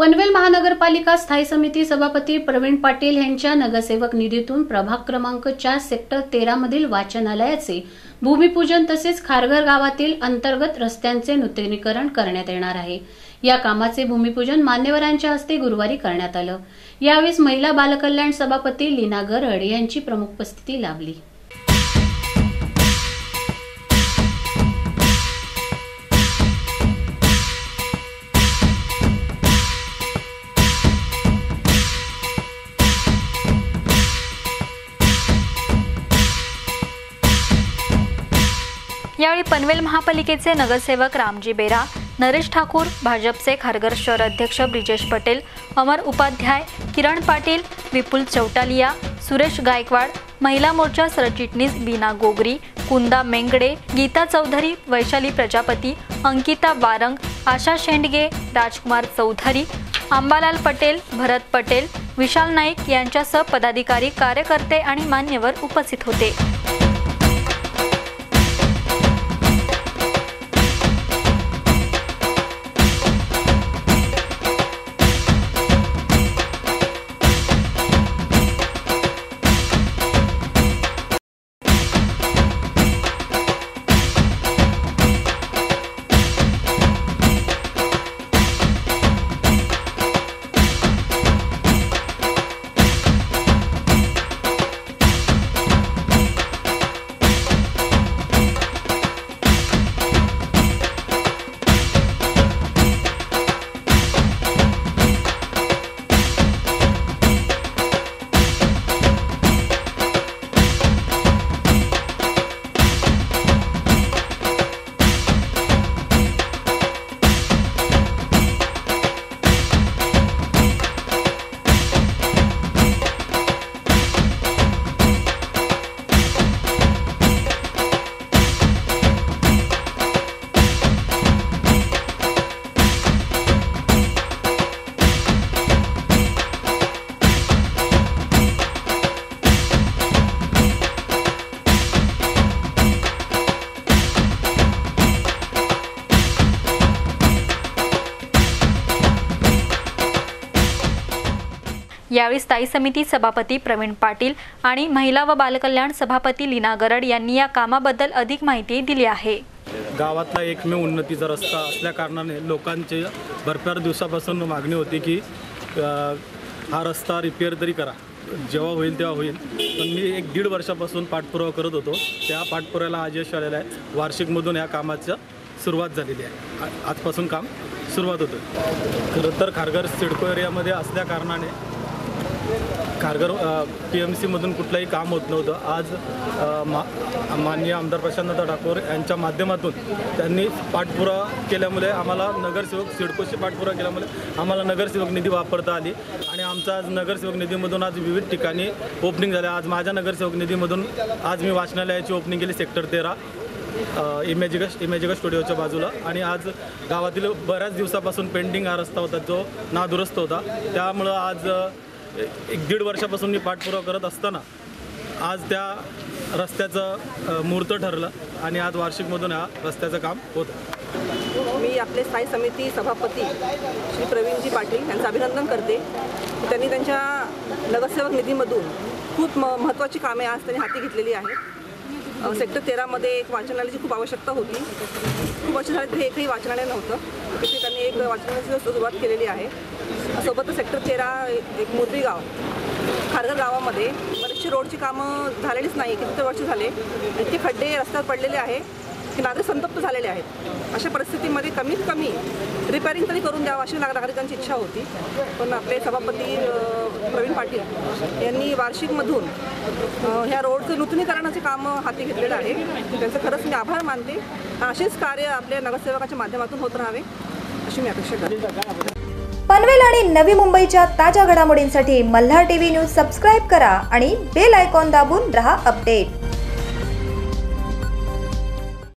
पनवेल महानगरपालिका स्थायी समिती सभापती प्रवीण पाटील यांच्या नगरसेवक निधीतून प्रभाग क्रमांक चार सेक्टर तेरा मधील वाचनालयाचे भूमिपूजन तसेच खारघर गावातील अंतर्गत रस्त्यांचे नूतनीकरण करण्यात येणार आहे. या कामाचे भूमिपूजन मान्यवरांच्या हस्ते गुरुवारी करण्यात आलं. यावेळी महिला बालकल्याण सभापती लीना गरड यांची प्रमुख उपस्थिती लाभली. यावेळी पनवेल महापालिकेचे नगरसेवक रामजी बेरा नरेश ठाकूर भाजपचे खारघर शहर अध्यक्ष ब्रिजेश पटेल अमर उपाध्याय किरण पाटील विपुल चौटालिया सुरेश गायकवाड महिला मोर्चा सरचिटणीस बीना गोगरी कुंदा मेंगडे गीता चौधरी वैशाली प्रजापती अंकिता वारंग आशा शेंडगे राजकुमार चौधरी आंबालाल पटेल भरत पटेल विशाल नाईक यांच्यासह पदाधिकारी कार्यकर्ते आणि मान्यवर उपस्थित होते. यावेळी स्थायी समिती सभापती प्रवीण पाटील आणि महिला व बालकल्याण सभापती लीना गरड यांनी या कामाबद्दल अधिक माहिती दिली आहे. गावातला एकमेव उन्नतीचा रस्ता असल्या कारणाने लोकांची भरपूर दिवसापासून मागणी होती की हा रस्ता रिपेअर तरी करा. जेव्हा होईल तेव्हा होईल. पण मी एक दीड वर्षापासून पाठपुरावा करत होतो. त्या पाठपुराव्याला आज यश आलेलं आहे. वार्षिकमधून या कामाचं सुरुवात झालेली आहे. आजपासून काम सुरुवात होतं खरं तर खारघर सिडको एरियामध्ये असल्या कारणाने खारघर पी एम सीमधून कुठलंही काम होत नव्हतं. आज मा माननीय आमदार प्रशांतदा ठाकूर यांच्या माध्यमातून त्यांनी पाठपुरा केल्यामुळे आम्हाला नगरसेवक सिडकोशी पाठपुरा केल्यामुळे आम्हाला नगरसेवक निधी वापरता आली. आणि आमचा आज नगरसेवक निधीमधून आज विविध ठिकाणी ओपनिंग झाल्या. आज माझ्या नगरसेवक निधीमधून आज मी वाचनालयाची ओपनिंग केली सेक्टर तेरा इमेजिका इमेजिका स्टुडिओच्या बाजूला. आणि आज गावातील बऱ्याच दिवसापासून पेंडिंग हा रस्ता होता जो नादुरुस्त होता. त्यामुळं आज एक दीड वर्षापासून मी पाठपुरावा करत असताना आज त्या रस्त्याचं अ, मुहूर्त ठरलं आणि आज वार्षिकमधून हा रस्त्याचं काम होतं मी आपले स्थायी समिती सभापती श्री प्रवीणजी पाटील यांचं अभिनंदन करते. त्यांनी त्यांच्या नगरसेवक निधीमधून खूप म महत्त्वाची कामे आज त्यांनी हाती घेतलेली आहेत. सेक्टर तेरामध्ये एक वाचनालयाची खूप आवश्यकता होती. खूप वर्ष झाली तिथे एकही वाचनालय नव्हतं. तिथे त्यांनी एक वाचनालयाची सुरुवात केलेली आहे. सोबतच सेक्टर तेरा एक मुरबी गाव. खारघर गावामध्ये बरेचसे रोडची कामं झालेलीच नाही किती वर्ष झाले. इतके खड्डे रस्त्यावर पडलेले आहे. की नागरिक संतप्त झालेले आहेत. अशा परिस्थितीमध्ये कमीत कमी रिपेअरिंग तरी करून द्यावं अशी नागरिकांची इच्छा होती. पण आपले सभापती प्रवीण पाटील यांनी वार्षिकमधून ह्या रोडचं नूतनीकरणाचे काम हाती घेतलेलं आहे त्यांचं खरंच मी आभार मानते. असेच कार्य आपल्या नगरसेवकाच्या माध्यमातून होत राहावे अशी मी अपेक्षा करते. पनवेल आणि नवी मुंबईच्या ताज्या घडामोडींसाठी मल्हार टीव्ही न्यूज सबस्क्राईब करा आणि बेल आयकॉन दाबून रहा अपडेट.